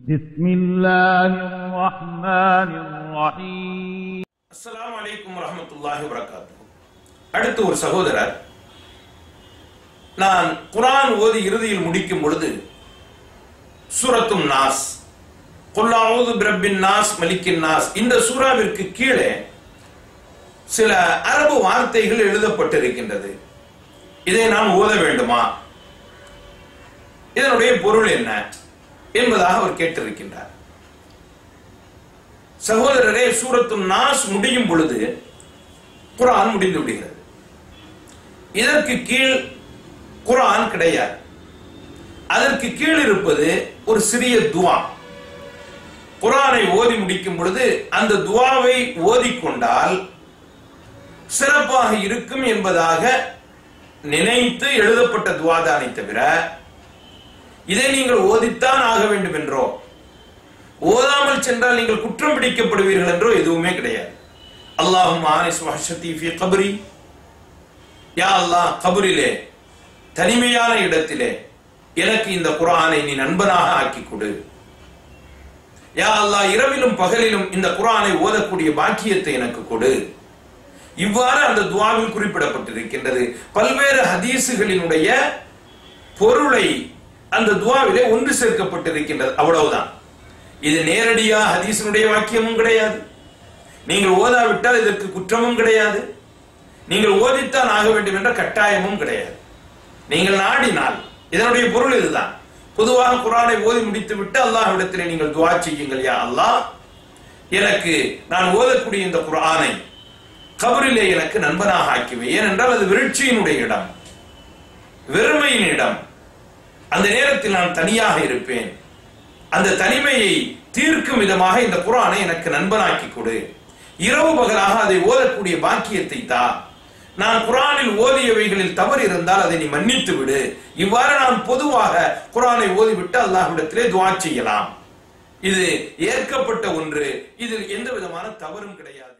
بسم الله الرحمن الرحيم அஸ்ஸலாமு அலைக்கும் வரஹ்மத்துல்லாஹி வபரகாத்துஹு அடுத்து ஒரு சகோதரர் நான் குர்ஆன் ஓதி இறுதியில் முடிக்கும் பொழுது சூரத்தும் நாஸ் குல் அஊது பிரப்பின் நாஸ் மலிக்கின் நாஸ் இந்த சூறாவிற்கு கீழே சில அரபு வார்த்தைகள் எழுதப்பட்டிருக்கின்றது இதை நான் ஓத வேண்டுமா இதனுடைய பொருள் என்ன என்பதாக அவர் கேட்டிருக்கின்றார். சகோதரரே சூரத்தும் நாஸ் முடியும் பொழுது குரான் முடிந்து விடுகிறது. இதற்கு கீழ் குரான் கிடையாது. அதற்கு கீழ் இருப்பது ஒரு சிறிய துவா. குரானை ஓதி முடிக்கும் பொழுது அந்த துவாவை ஓதிக்கொண்டால் சிறப்பாக இருக்கும் என்பதாக நினைத்து எழுதப்பட்ட துவாதானை தவிர இதை நீங்கள் ஓதித்தான் ஆக வேண்டும் என்றோ? ஓதாமல் சென்றால் நீங்கள் குற்றம் பிடிக்கப்படுவீர்கள் என்றோ எதுவுமே கிடையாது. அல்லாஹும் கபரி. யா அல்லாஹ் கபரிலே தனிமையான இடத்திலே எனக்கு இந்த குரானை நீ நண்பனாக ஆக்கி கொடு யா அல்லாஹ் இரவிலும் பகலிலும் இந்த குரானை ஓதக்கூடிய பாக்கியத்தை எனக்கு கொடு. இவ்வாறு அந்த துவாவில் குறிப்பிடப்பட்டிருக்கின்றது. பல்வேறு ஹதீசுகளினுடைய பொருளை அந்த துவாவிலே ஒன்று சேர்க்கப்பட்டிருக்கின்றது. அவ்வளவுதான். இது நேரடியா ஹதீசனுடைய வாக்கியமும் கிடையாது. நீங்கள் ஓதாவிட்டால் இதற்கு குற்றமும் கிடையாது. நீங்கள் ஓதித்தான் ஆக வேண்டும் என்ற கட்டாயமும் கிடையாது. நீங்கள் நாடினால் இதனுடைய பொருள் இதுதான். பொதுவாக குரானை ஓதி முடித்து விட்டு அல்லாஹ்விடத்திலே நீங்கள் துவா செய்யுங்கள் யா அல்லாஹ். எனக்கு நான் ஓதக்கூடிய இந்த குரானை கபரிலே எனக்கு நண்பனாக ஆக்கிவை. ஏனென்றால் அது விருட்சியினுடைய இடம். வெறுமையின் இடம். அந்த நேரத்தில் நான் தனியாக இருப்பேன். அந்த தனிமையை தீர்க்கும் விதமாக இந்த குரானை எனக்கு நண்பனாக்கி கொடு. இரவு பகலாக அதை ஓதக்கூடிய பாக்கியத்தை தா. நான் குரானில் ஓதியவைகளில் தவறு இருந்தால் அதை நீ மன்னித்து விடு. இவ்வாறு நான் பொதுவாக குரானை ஓதிவிட்டு அல்லாஹ்விடத்திலே துவா செய்யலாம். இது ஏற்கப்பட்ட ஒன்று. இதில் எந்த விதமான தவறும் கிடையாது.